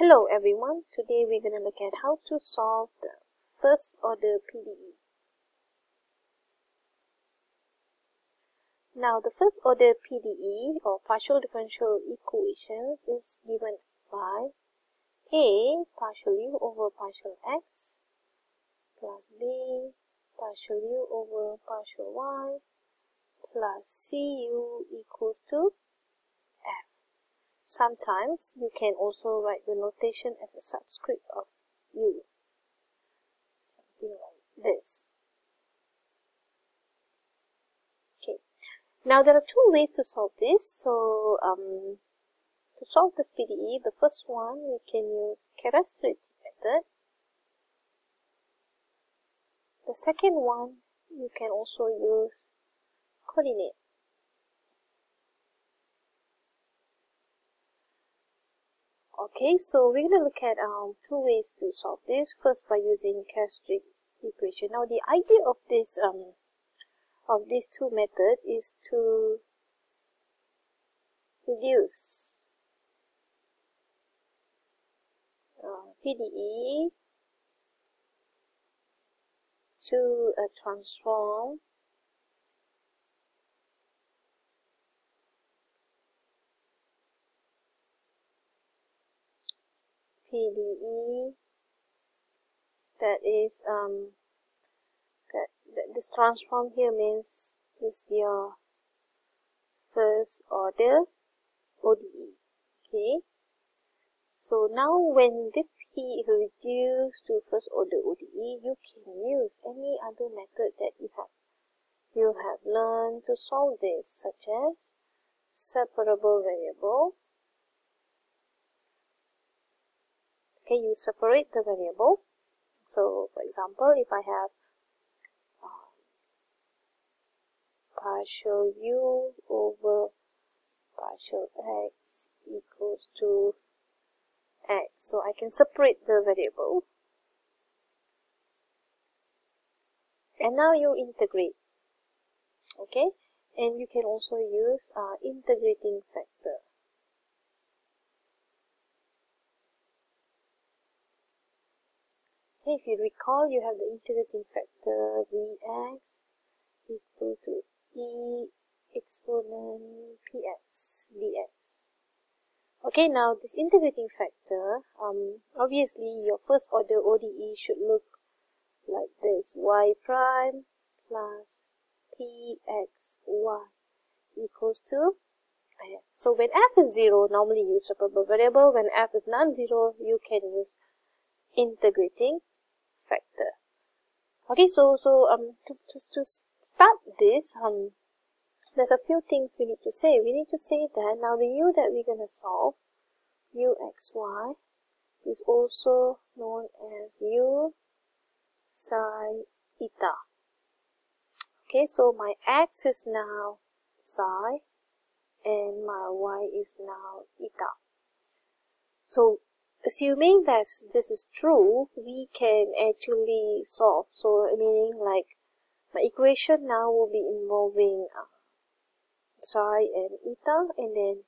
Hello everyone, today we're going to look at how to solve the first order PDE. Now the first order PDE or partial differential equations is given by A partial u over partial x plus B partial u over partial y plus cu equals to Sometimes you can also write the notation as a subscript of u. Something like this. Okay. Now there are two ways to solve this. So um, to solve this PDE, the first one we can use characteristic method. The second one you can also use coordinate Okay, so we're going to look at um, two ways to solve this. First, by using characteristic equation. Now, the idea of this um, of these two methods is to reduce uh, PDE to a transform PDE that is um that, that this transform here means is your first order ODE okay. So now when this P is reduced to first order ODE you can use any other method that you have. You have learned to solve this such as separable variable okay you separate the variable? So for example if I have um, partial u over partial x equals to x. So I can separate the variable. And now you integrate. Okay? And you can also use uh, integrating factor Okay, if you recall, you have the integrating factor Vx equal to E exponent Px dx. Okay, now this integrating factor, um, obviously your first order ODE should look like this. y prime plus pxy equals to f. So when f is 0, normally use separable variable. When f is non-zero, you can use integrating factor. Okay, so so um to, to, to start this um there's a few things we need to say. We need to say that now the u that we're gonna solve uxy is also known as u psi eta. Okay, so my x is now psi and my y is now eta. So assuming that this is true, we can actually solve. So meaning like my equation now will be involving uh, psi and eta and then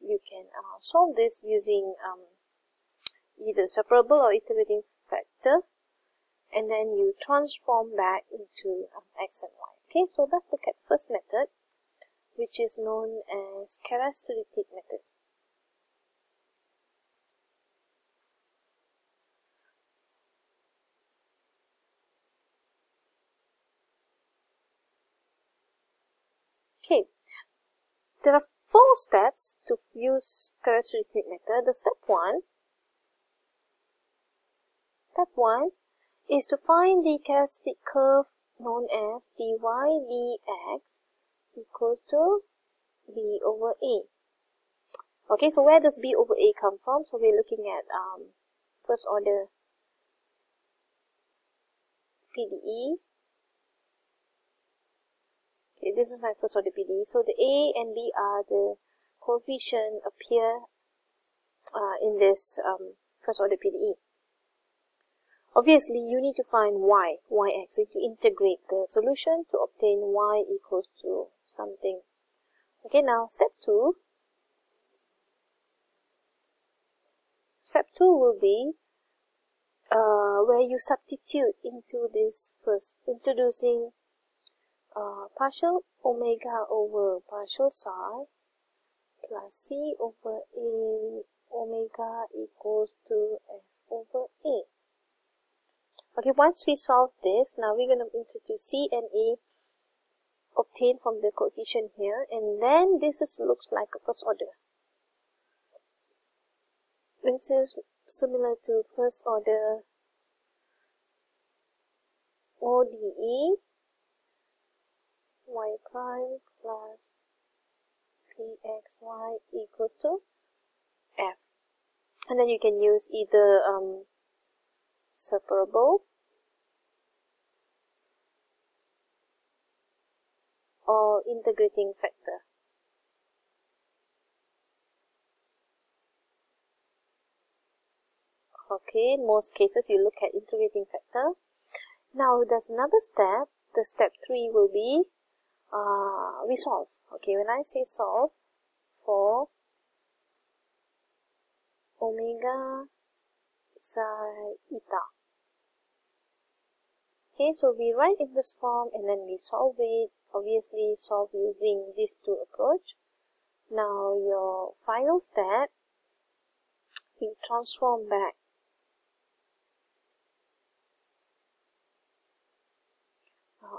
you can uh, solve this using um, either separable or integrating factor and then you transform back into um, x and y. Okay, so let's look at first method which is known as characteristic method. Okay, there are four steps to use characteristic method. The step one, step one is to find the characteristic curve known as dy dx equals to b over a. Okay, so where does b over a come from? So we're looking at um, first order PDE this is my first order PDE. So the A and B are the coefficient appear uh, in this um, first order PDE. Obviously, you need to find y, yx. So you integrate the solution to obtain y equals to something. Okay, now step 2. Step 2 will be uh, where you substitute into this first, introducing uh, partial omega over partial psi plus c over a omega equals to f over a. Okay, once we solve this, now we're going to introduce c and a obtained from the coefficient here, and then this is, looks like a first order. This is similar to first order ODE y prime plus pxy equals to f. And then you can use either um, separable or integrating factor. Okay, in most cases you look at integrating factor. Now there's another step. The step 3 will be uh, we solve. Okay, when I say solve for omega psi eta. Okay, so we write in this form and then we solve it. Obviously solve using these two approach. Now your final step, we transform back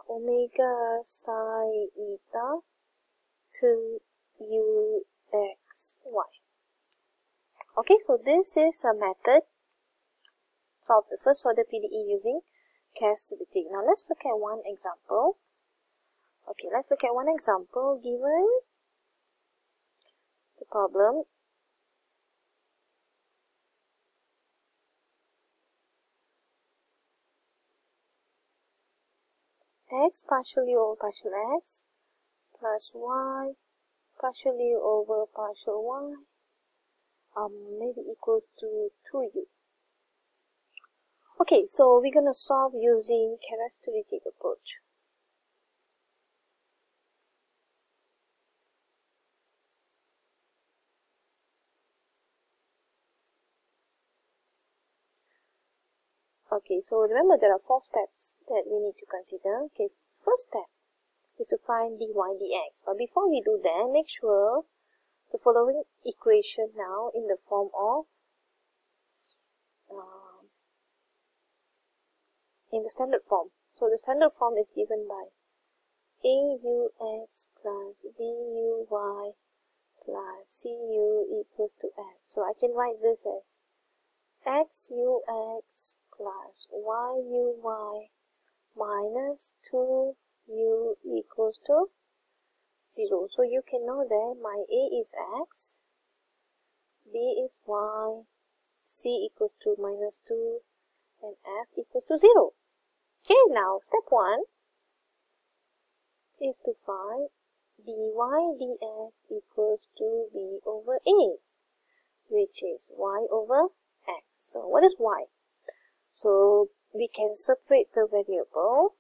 omega psi eta to uxy. Okay, so this is a method solve the first order PDE using causality. Now let's look at one example. Okay, let's look at one example given the problem x partially over partial x plus y partially over partial y um, maybe equals to 2u. Okay, so we're gonna solve using characteristic approach. Okay, so remember there are four steps that we need to consider. Okay, first step is to find dy dx. But before we do that, make sure the following equation now in the form of um, in the standard form. So the standard form is given by aux plus buy plus cu equals to x. So I can write this as xux plus yuy minus 2u equals to 0. So you can know that my a is x, b is y, c equals to minus 2, and f equals to 0. Okay, now step 1 is to find dy dx equals to b over a, which is y over x. So what is y? So we can separate the variable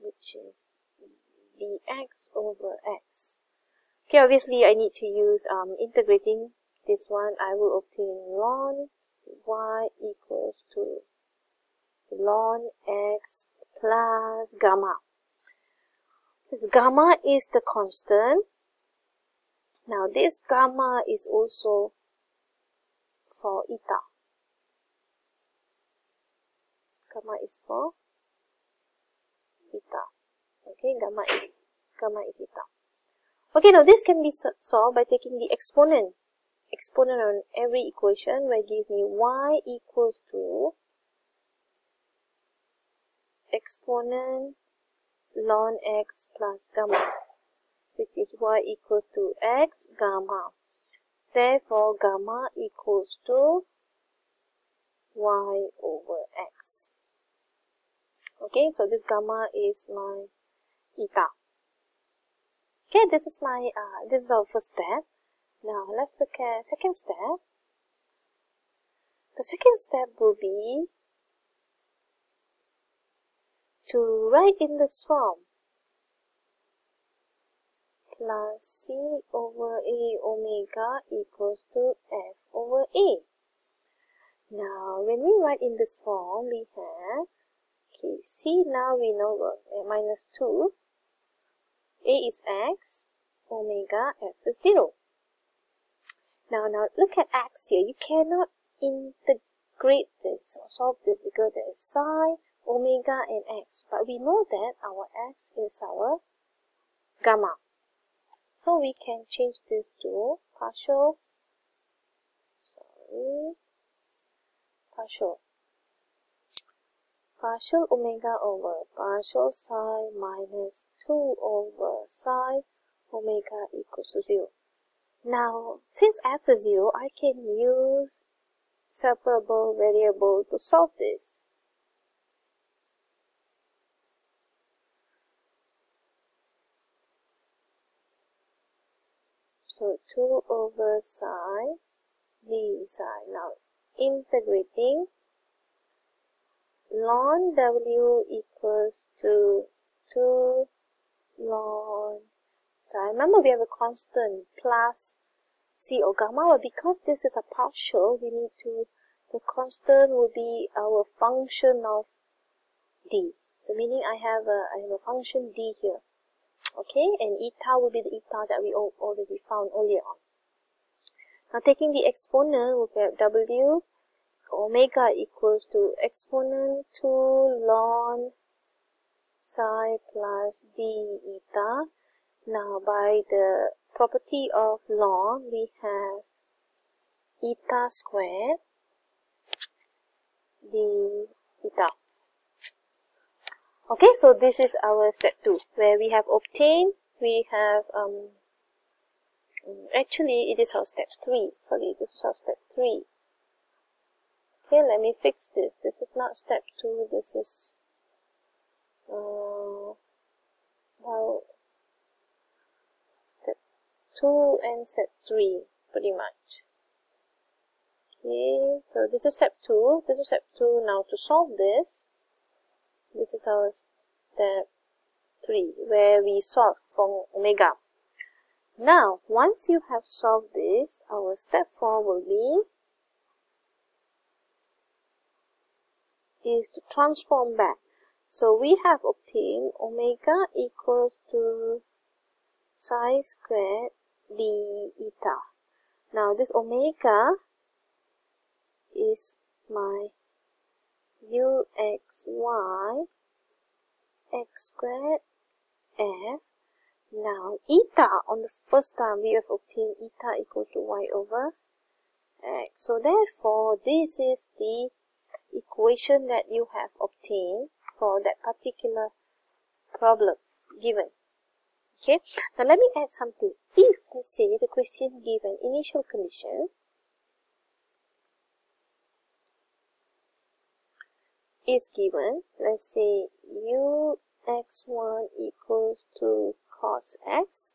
which is dx over x. Okay, obviously I need to use um, integrating this one. I will obtain ln y equals to ln x plus gamma. This gamma is the constant now this gamma is also for eta. Gamma is for eta. Okay, gamma is gamma is eta. Okay, now this can be solved by taking the exponent. Exponent on every equation will give me y equals to exponent ln x plus gamma which is y equals to x gamma. Therefore, gamma equals to y over x. Okay, so this gamma is my eta. Okay, this is my, uh, this is our first step. Now, let's look at second step. The second step will be to write in this form plus c over a omega equals to f over a. Now, when we write in this form, we have, okay, c now we know uh, minus 2, a is x, omega, f is 0. Now, now look at x here. You cannot integrate this or solve this because there is psi, omega, and x. But we know that our x is our gamma. So we can change this to partial, sorry, partial, partial omega over partial psi minus 2 over psi omega equals to 0. Now, since f is 0, I can use separable variable to solve this. So 2 over psi d psi. Now integrating ln w equals to 2 ln psi. Remember we have a constant plus c or gamma, but because this is a partial, we need to, the constant will be our function of d. So meaning I have a, I have a function d here okay? And eta will be the eta that we already found earlier on. Now taking the exponent we get w omega equals to exponent 2 ln psi plus d eta. Now by the property of ln we have eta squared d eta Okay, so this is our step 2 where we have obtained, we have, um, actually it is our step 3, sorry, this is our step 3. Okay, let me fix this. This is not step 2, this is, uh, well, step 2 and step 3, pretty much. Okay, so this is step 2, this is step 2. Now to solve this, this is our step 3 where we solve for omega. Now, once you have solved this, our step 4 will be is to transform back. So we have obtained omega equals to psi squared d eta. Now this omega is my uxy x squared f. Now, eta, on the first time we have obtained eta equal to y over x. So therefore, this is the equation that you have obtained for that particular problem given. Okay, now let me add something. If, let's say, the question given initial condition is given, let's say ux1 equals to cos x.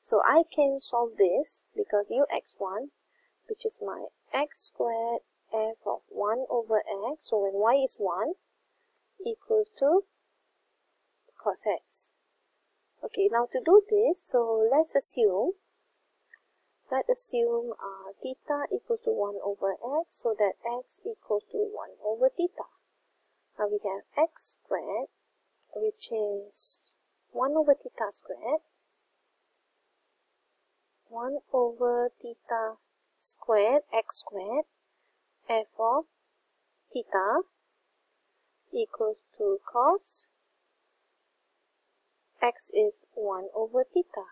So I can solve this because ux1, which is my x squared f of 1 over x, so when y is 1, equals to cos x. Okay, now to do this, so let's assume, let's assume uh, theta equals to 1 over x, so that x equals to 1 over theta. Now we have x squared, which is 1 over theta squared, 1 over theta squared, x squared, f of theta equals to cos x is 1 over theta.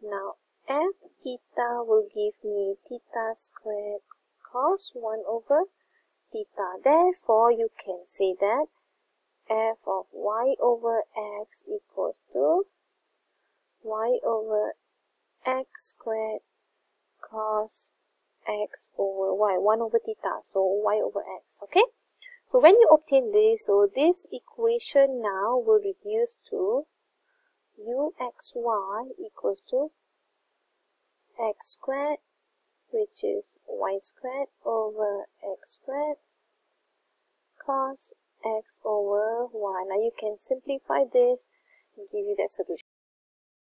Now, f theta will give me theta squared cos 1 over theta. Therefore, you can say that f of y over x equals to y over x squared cos x over y, 1 over theta, so y over x, okay? So when you obtain this, so this equation now will reduce to uxy equals to x squared which is y squared over x squared cos x over y. Now you can simplify this and give you that solution.